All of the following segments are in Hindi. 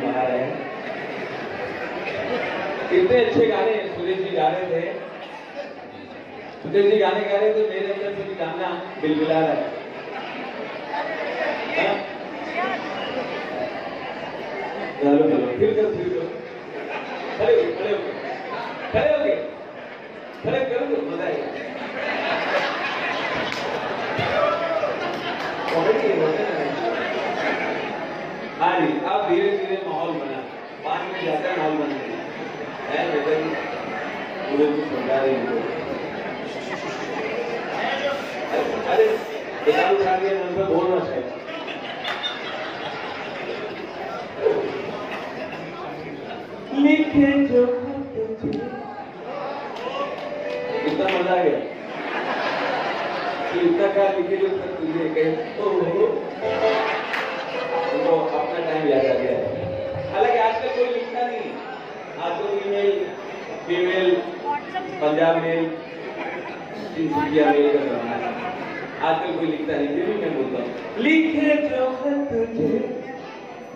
बना रहे हैं इतने अच्छे गाने सुरेश जी गा रहे थे। सुरेश जी गाने गा रहे थे, मेरे अंदर से भी गाना बिलबिला रहा। है? चलो चलो, फिर करो फिर करो। खड़े हो खड़े हो खड़े हो, खड़े करो तो मज़ा आएगा कॉमेडी होता है ना। हाँ जी अब धीरे माहौल बना पाँच मिनट जाता है माहौल बनने में। है पूरे कुछ समझा रहे हैं अरे बेटा उठा दिया मन पे बोलना चाहिए लिखे जो कितना मज़ा आ गया। कि इतना का लिखे जो तुझे कहे। तो अपना टाइम याद आ गया हालाँकि आजकल कोई लिखता नहीं आज तो email female, Punjab mail Tinsukia mail का जमाना है। आजकल कोई लिखता नहीं, फिर मैं बोलता हूँ, लिखे जो खत तुझे,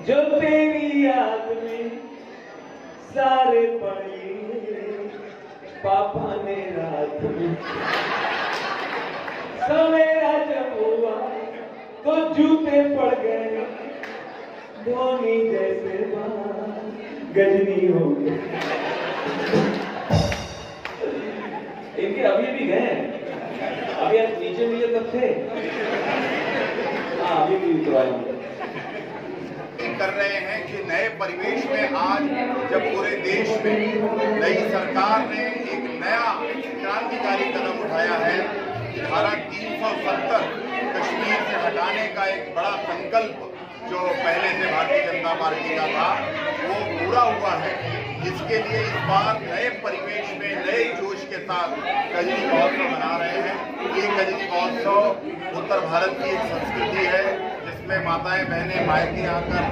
जो तेरी याद में सारे पढ़िए पापा ने रात में सवेरा जब हुआ तो जूते पड़ गए, धोनी जैसे गजनी हो गए। कर रहे हैं कि नए परिवेश में आज जब पूरे देश में नई सरकार ने एक नया क्रांतिकारी कदम उठाया है धारा तीन सौ सत्तर कश्मीर से हटाने का एक बड़ा संकल्प जो पहले से भारतीय जनता पार्टी का था, वो पूरा हुआ है। जिसके लिए इस बार नए परिवेश में नए जोश के साथ कजरी महोत्सव मना रहे हैं। ये कजरी महोत्सव उत्तर भारत की एक संस्कृति है। जिसमें माताएँ, बहनें, मायके आकर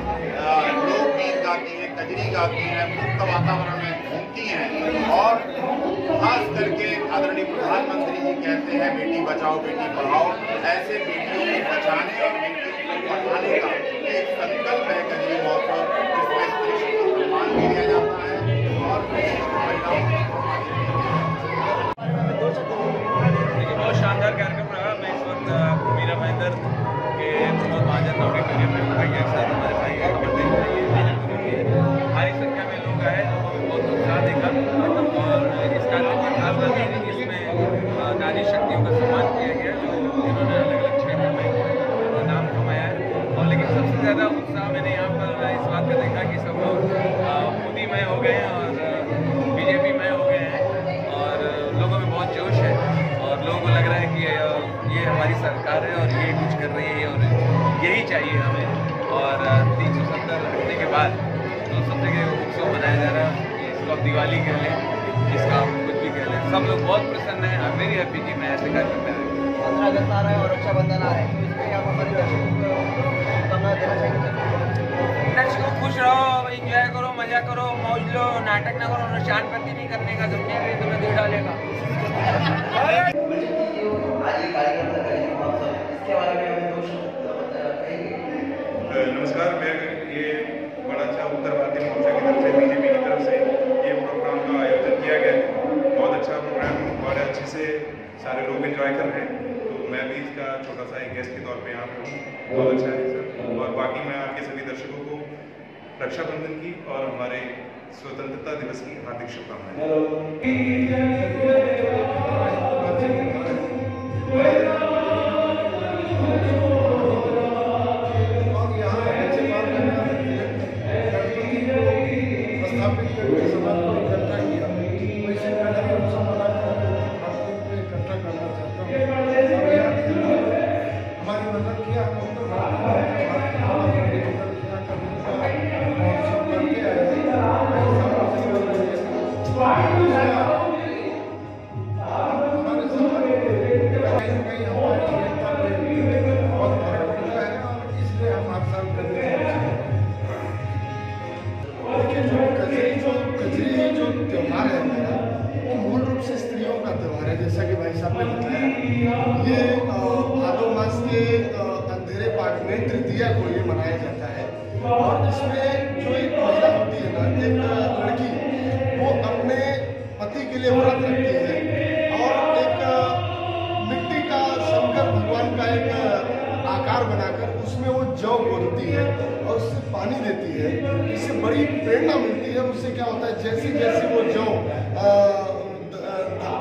लोकगीत गाती हैं, कजरी गाती हैं, मुक्त वातावरण में घूमती हैं और खास करके आदरणीय प्रधानमंत्री जी कहते हैं, बेटी बचाओ, बेटी पढ़ाओ, ऐसे बेटियों को बचाने और बेटियों को पढ़ाने का एक संकल्प है कजरी महोत्सव, जिसमें को सम्मान दिया जाता है और महिलाओं बहुत शानदार कार्यक्रम रहा, मैं इस वक्त मीरा भाईंदर हो गए हैं और बीजेपी में हो गए हैं। और लोगों में बहुत जोश है। और लोगों को लग रहा है कि ये हमारी सरकार है और ये कुछ कर रही है और यही चाहिए हमें। और तीन सौ सत्तर हटने के बाद तो जगह उत्सव मनाया जा रहा है। इसको आप दिवाली कह लें, इसका आप कुछ भी कह लें। सब लोग बहुत प्रसन्न हैं। मेरी हैप्पी जी मैं ऐसे कार्यक्रम में आया। पंद्रह अगस्त आ रहा है और रक्षाबंधन आ रहा है। तो इसमें आप हमारे दर्शकों को दर्शकों खुश रहो एंजॉय करो मज़ा करो मौज लो नाटक ना करो निशान प्रति नहीं करने का समझेंगे तुम्हें दिल डालेगा। आज ये कार्यक्रम था कजरी महोत्सव इसके बारे में हमें दो कहेंगे? नमस्कार मैं ये बड़ा अच्छा उत्तर भारतीय मोर्चा की तरफ़ से बीजेपी की तरफ़ से ये प्रोग्राम का आयोजन किया गया है। बहुत अच्छा प्रोग्राम बड़े अच्छे से सारे लोग एंजॉय कर रहे हैं। तो मैं भी इसका छोटा सा एक गेस्ट के तौर पे यहाँ पे हूँ। बहुत अच्छा है सर और बाकी मैं आपके सभी दर्शकों को रक्षाबंधन की और हमारे स्वतंत्रता दिवस की हार्दिक शुभकामनाएँ। लिए व्रत रखते हैं। और एक मिट्टी का शंकर भगवान का एक आकार बनाकर उसमें वो जौ बोलती है और उससे पानी देती है। इससे बड़ी प्रेरणा मिलती है। उससे क्या होता है? जैसे जैसे वो जौ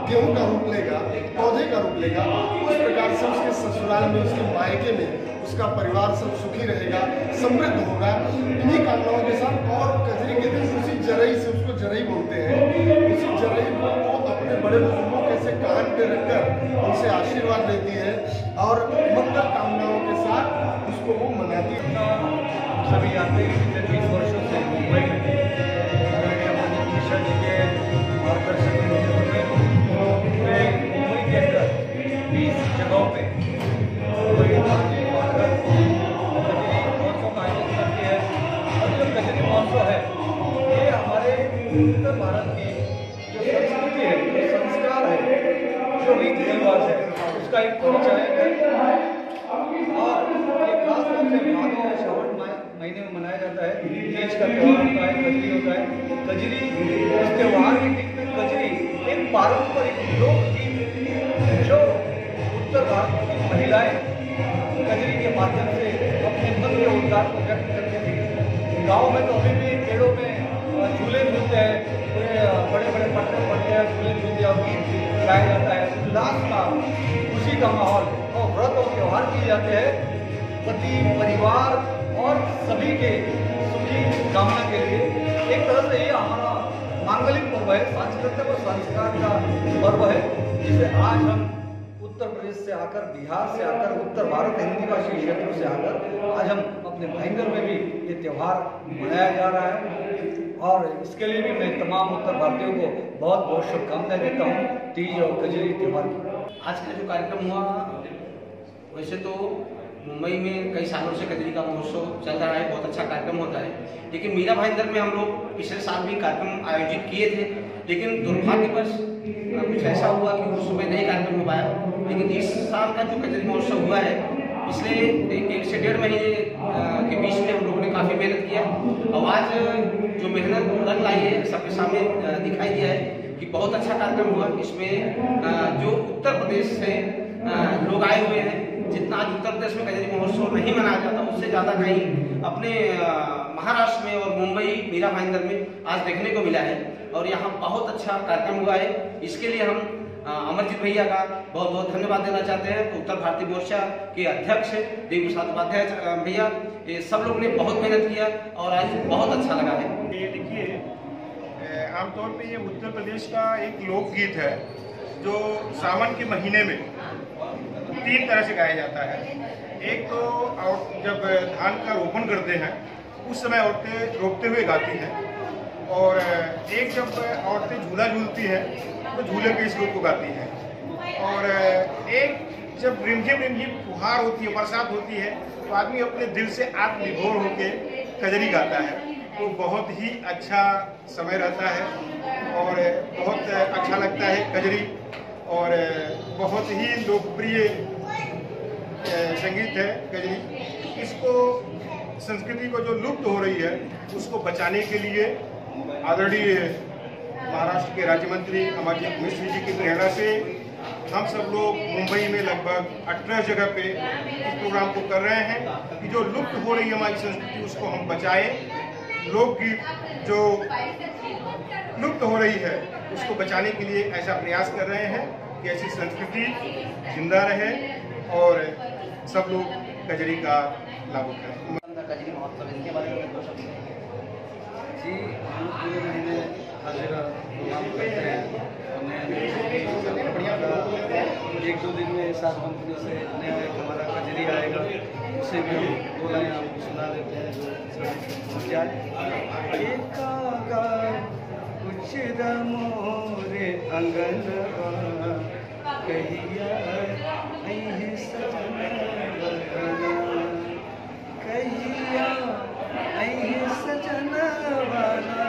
गेहूँ का रूप लेगा, पौधे का रूप लेगा, उस प्रकार ससुराल में उसके मायके में उसका परिवार सब सुखी रहेगा, समृद्ध होगा। इन्हीं कामनाओं के साथ और कजरी के दिन उसी जरई से उसको जरई बोलते हैं। उसी जरई को वो अपने बड़े बुज़ुर्गों के से कान पे रखकर उनसे आशीर्वाद लेती है और मंगल कामनाओं के साथ उसको वो मनाती है। सभी जानते हैं पिछले बीस वर्षों से मुंबई में परिचायक है और ये से श्रावण महीने में मनाया जाता है है कजरी है इस त्यौहार के दिन में कजरी एक पारंपरिक लोकगीत जो उत्तर भारत की महिलाएँ कजरी के माध्यम से अपने मन के उद्गार को व्यक्त करती थी गाँव में तो अभी भी पेड़ों में अ, झूले झूलते हैं पूरे बड़े बड़े पट्टे पड़ते हैं झूले झूलते हैं और गीत गाया जाता है उल्लास का खुशी का माहौल और व्रत और त्यौहार किए जाते हैं। पति, परिवार और सभी के सुखी कामना के लिए। एक तरह से ये हमारा मांगलिक पर्व है। सांस्कृतिक और संस्कार का पर्व है, जिसे आज हम उत्तर प्रदेश से आकर, बिहार से आकर, उत्तर भारत हिंदी भाषी क्षेत्रों से आकर आज हम अपने भाईंदर में भी ये त्यौहार मनाया जा रहा है। और इसके लिए भी मैं तमाम उत्तर भारतीयों को बहुत बहुत शुभकामनाएँ देता हूँ तीज और कजरी त्यौहार की। आज का जो कार्यक्रम हुआ, वैसे तो मुंबई में कई सालों से कजरी का महोत्सव चल रहा है, बहुत अच्छा कार्यक्रम होता है। लेकिन मीरा भाईंदर में हम लोग पिछले साल भी कार्यक्रम आयोजित किए थे, लेकिन दुर्भाग्यवश कुछ ऐसा हुआ कि उस समय नहीं कार्यक्रम हो पाया। लेकिन इस साल का जो कजरी महोत्सव हुआ है पिछले एक से डेढ़ महीने के बीच में हम लोगों ने काफ़ी मेहनत किया और आज जो मेहनत रंग लाई है, सबके सामने दिखाई दिया है कि बहुत अच्छा कार्यक्रम हुआ। इसमें जो उत्तर प्रदेश से लोग आए हुए हैं, जितना आज उत्तर प्रदेश में कजरी महोत्सव नहीं मनाया जाता, उससे ज़्यादा कहीं अपने महाराष्ट्र में और मुंबई, मीरा भाईंदर में आज देखने को मिला है। और यहाँ बहुत अच्छा कार्यक्रम हुआ है। इसके लिए हम अमरजीत भैया का बहुत बहुत धन्यवाद देना चाहते हैं। उत्तर भारतीय मोर्चा के अध्यक्ष देव प्रसाद उपाध्याय भैया, ये सब लोग ने बहुत मेहनत किया और आज बहुत अच्छा लगा है। ये देखिए आमतौर पे ये उत्तर प्रदेश का एक लोकगीत है, जो सावन के महीने में तीन तरह से गाया जाता है। एक तो जब धान का रोपण करते हैं, उस समय औरतें रोपते हुए गाती हैं और एक जब औरतें झूला झूलती हैं तो झूले पे इस गीत को गाती है। और एक जब रिमझिम रिमझिम फुहार होती है, बरसात होती है तो आदमी अपने दिल से आत्मविभोर होकर कजरी गाता है। तो बहुत ही अच्छा समय रहता है और बहुत अच्छा लगता है कजरी। और बहुत ही लोकप्रिय संगीत है कजरी। इसको, संस्कृति को जो लुप्त हो रही है, उसको बचाने के लिए आदरणीय महाराष्ट्र के राज्य मंत्री अमरजीत मिश्र जी की प्रेरणा से हम सब लोग मुंबई में लगभग 18 जगह पे इस प्रोग्राम को कर रहे हैं कि जो लुप्त हो रही है हमारी संस्कृति उसको हम बचाएँ। लोकगीत जो लुप्त हो रही है उसको बचाने के लिए ऐसा प्रयास कर रहे हैं कि ऐसी संस्कृति ज़िंदा रहे और सब लोग कजरी का लाभ उठाएँ। कजरी महोत्सव इनके बारे में दो शब्द जी हम पूरे महीने हर जगह प्रोग्राम करते हैं एक दो दिन में सात कंपनी से नया एक हमारा कजरी आएगा उसे भी हम दो लाइन आपको सुना देते हैं जो जाए एकागा कुछ मोरे अंगन कहिया सजन कहिया सजना वाला?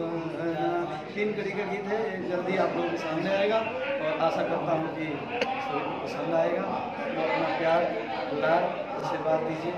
तीन कड़ी का गीत है। जल्दी आप लोगों के सामने आएगा और आशा करता हूँ कि सभी को पसंद आएगा। तो अपना प्यार दुलार आशीर्वाद दीजिए।